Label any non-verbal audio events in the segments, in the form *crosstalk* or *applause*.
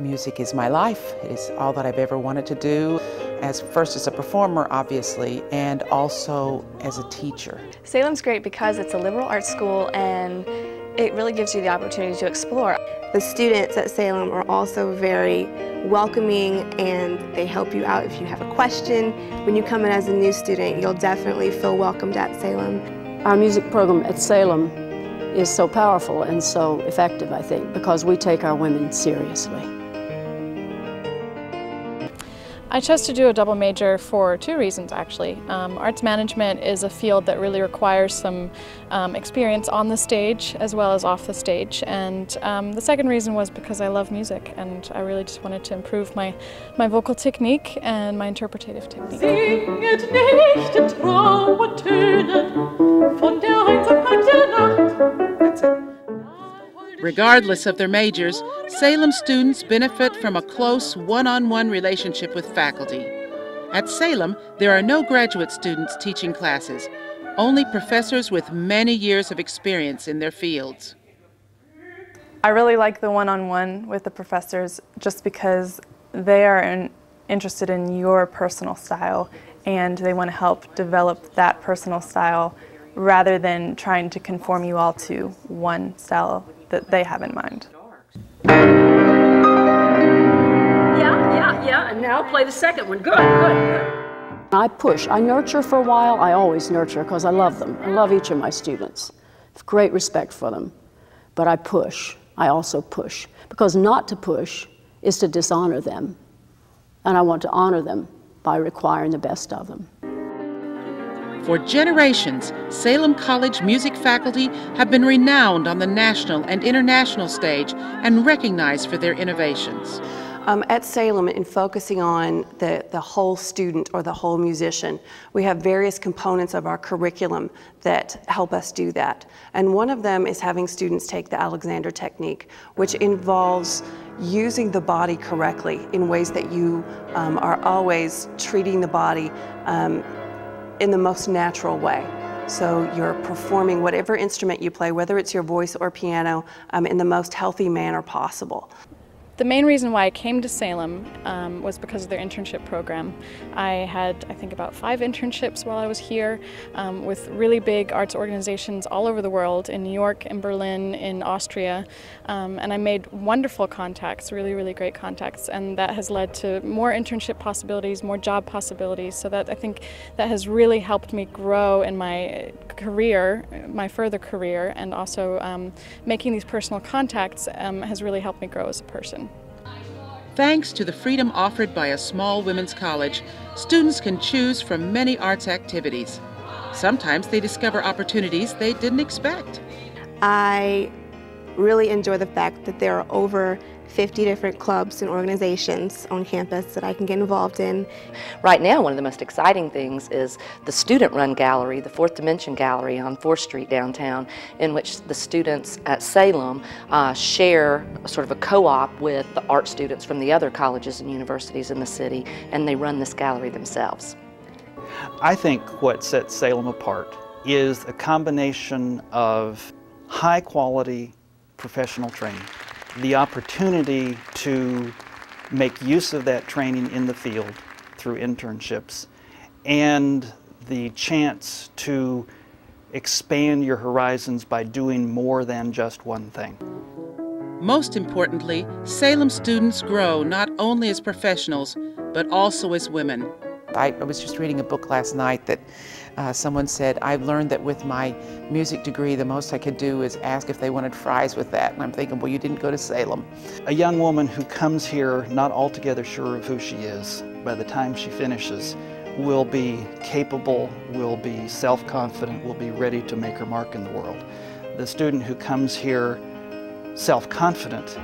Music is my life. It is all that I've ever wanted to do, as first as a performer, obviously, and also as a teacher. Salem's great because it's a liberal arts school and it really gives you the opportunity to explore. The students at Salem are also very welcoming and they help you out if you have a question. When you come in as a new student, you'll definitely feel welcomed at Salem. Our music program at Salem is so powerful and so effective, I think, because we take our women seriously. I chose to do a double major for two reasons actually. Um, arts management is a field that really requires some um, experience on the stage as well as off the stage and um, the second reason was because I love music and I really just wanted to improve my, my vocal technique and my interpretative technique. Regardless of their majors, Salem students benefit from a close one on one relationship with faculty. At Salem, there are no graduate students teaching classes, only professors with many years of experience in their fields. I really like the one on one with the professors just because they are in, interested in your personal style and they want to help develop that personal style rather than trying to conform you all to one style that they have in mind. Yeah, yeah, yeah, and now play the second one. Good, good, good. I push. I nurture for a while. I always nurture because I love them. I love each of my students. I have great respect for them. But I push. I also push. Because not to push is to dishonor them. And I want to honor them by requiring the best of them. For generations, Salem College music faculty have been renowned on the national and international stage and recognized for their innovations. Um, at Salem, in focusing on the, the whole student or the whole musician, we have various components of our curriculum that help us do that. And one of them is having students take the Alexander technique, which involves using the body correctly in ways that you um, are always treating the body um, in the most natural way. So you're performing whatever instrument you play, whether it's your voice or piano, um, in the most healthy manner possible. The main reason why I came to Salem um, was because of their internship program. I had, I think, about five internships while I was here um, with really big arts organizations all over the world, in New York, in Berlin, in Austria, um, and I made wonderful contacts, really, really great contacts, and that has led to more internship possibilities, more job possibilities, so that I think that has really helped me grow in my career, my further career, and also um, making these personal contacts um, has really helped me grow as a person. Thanks to the freedom offered by a small women's college, students can choose from many arts activities. Sometimes they discover opportunities they didn't expect. I really enjoy the fact that there are over 50 different clubs and organizations on campus that I can get involved in. Right now, one of the most exciting things is the student-run gallery, the Fourth Dimension Gallery on 4th Street downtown, in which the students at Salem uh, share sort of a co-op with the art students from the other colleges and universities in the city, and they run this gallery themselves. I think what sets Salem apart is a combination of high quality professional training the opportunity to make use of that training in the field through internships and the chance to expand your horizons by doing more than just one thing. Most importantly, Salem students grow not only as professionals, but also as women. I, I was just reading a book last night that uh, someone said, I've learned that with my music degree, the most I could do is ask if they wanted fries with that. And I'm thinking, well, you didn't go to Salem. A young woman who comes here not altogether sure of who she is, by the time she finishes, will be capable, will be self-confident, will be ready to make her mark in the world. The student who comes here self-confident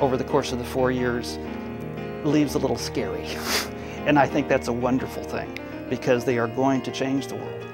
over the course of the four years leaves a little scary. *laughs* And I think that's a wonderful thing because they are going to change the world.